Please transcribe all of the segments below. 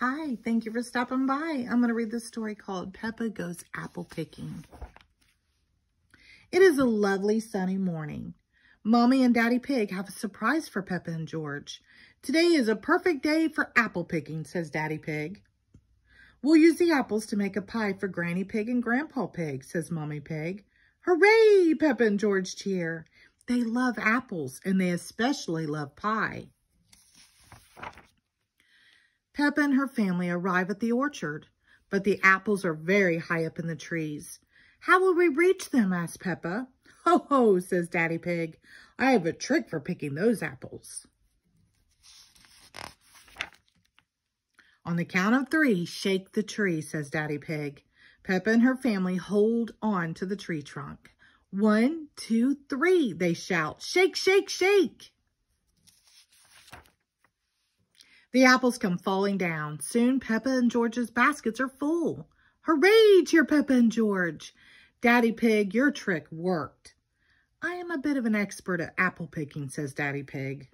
Hi, thank you for stopping by. I'm going to read this story called Peppa Goes Apple Picking. It is a lovely sunny morning. Mommy and Daddy Pig have a surprise for Peppa and George. Today is a perfect day for apple picking, says Daddy Pig. We'll use the apples to make a pie for Granny Pig and Grandpa Pig, says Mommy Pig. Hooray, Peppa and George cheer. They love apples, and they especially love pie. Peppa and her family arrive at the orchard, but the apples are very high up in the trees. How will we reach them? asks Peppa. Ho, ho, says Daddy Pig. I have a trick for picking those apples. On the count of three, shake the tree, says Daddy Pig. Peppa and her family hold on to the tree trunk. One, two, three, they shout. Shake, shake, shake. The apples come falling down. Soon Peppa and George's baskets are full. Hooray, cheer Peppa and George. Daddy Pig, your trick worked. I am a bit of an expert at apple picking, says Daddy Pig.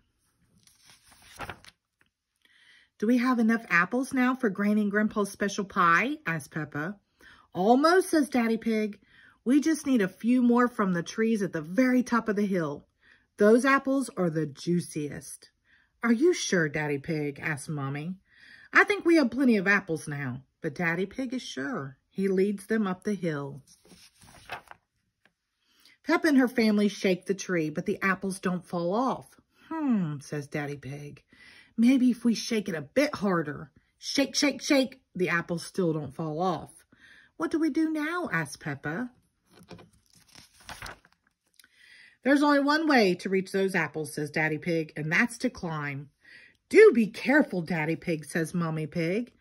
Do we have enough apples now for Granny and Grandpa's special pie? asks Peppa. Almost, says Daddy Pig. We just need a few more from the trees at the very top of the hill. Those apples are the juiciest. Are you sure, Daddy Pig? asked Mommy. I think we have plenty of apples now, but Daddy Pig is sure. He leads them up the hill. Pep and her family shake the tree, but the apples don't fall off. Hmm, says Daddy Pig. Maybe if we shake it a bit harder. Shake, shake, shake. The apples still don't fall off. What do we do now? asks Peppa. There's only one way to reach those apples, says Daddy Pig, and that's to climb. Do be careful, Daddy Pig, says Mommy Pig.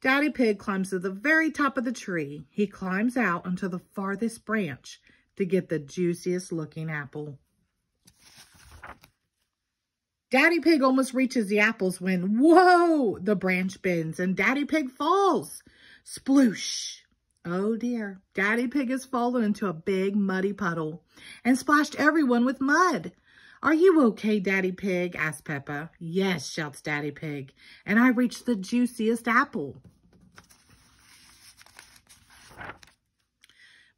Daddy Pig climbs to the very top of the tree. He climbs out onto the farthest branch to get the juiciest looking apple. Daddy Pig almost reaches the apples when, whoa, the branch bends and Daddy Pig falls. Sploosh. Oh dear, Daddy Pig has fallen into a big muddy puddle and splashed everyone with mud. Are you okay, Daddy Pig? asks Peppa. Yes, shouts Daddy Pig, and I reached the juiciest apple.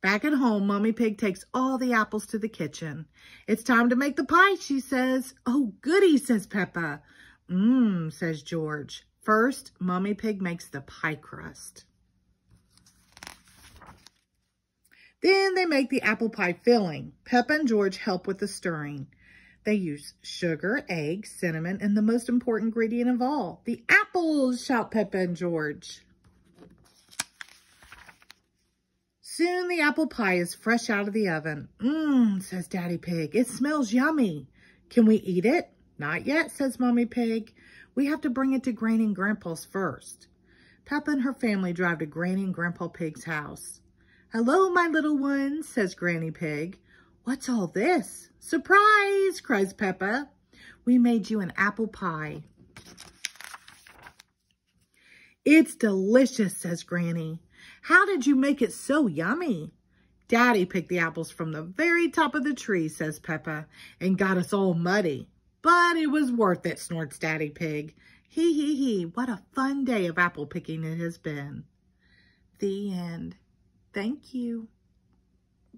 Back at home, Mommy Pig takes all the apples to the kitchen. It's time to make the pie, she says. Oh, goody, says Peppa. Mmm, says George. First, Mommy Pig makes the pie crust. Then they make the apple pie filling. Peppa and George help with the stirring. They use sugar, eggs, cinnamon, and the most important ingredient of all, the apples, shout Peppa and George. Soon the apple pie is fresh out of the oven. Mmm, says Daddy Pig. It smells yummy. Can we eat it? Not yet, says Mommy Pig. We have to bring it to Granny and Grandpa's first. Peppa and her family drive to Granny and Grandpa Pig's house. Hello, my little ones, says Granny Pig. What's all this? Surprise, cries Peppa. We made you an apple pie. It's delicious, says Granny. How did you make it so yummy? Daddy picked the apples from the very top of the tree, says Peppa, and got us all muddy. But it was worth it, snorts Daddy Pig. Hee hee hee, what a fun day of apple picking it has been. The end. Thank you.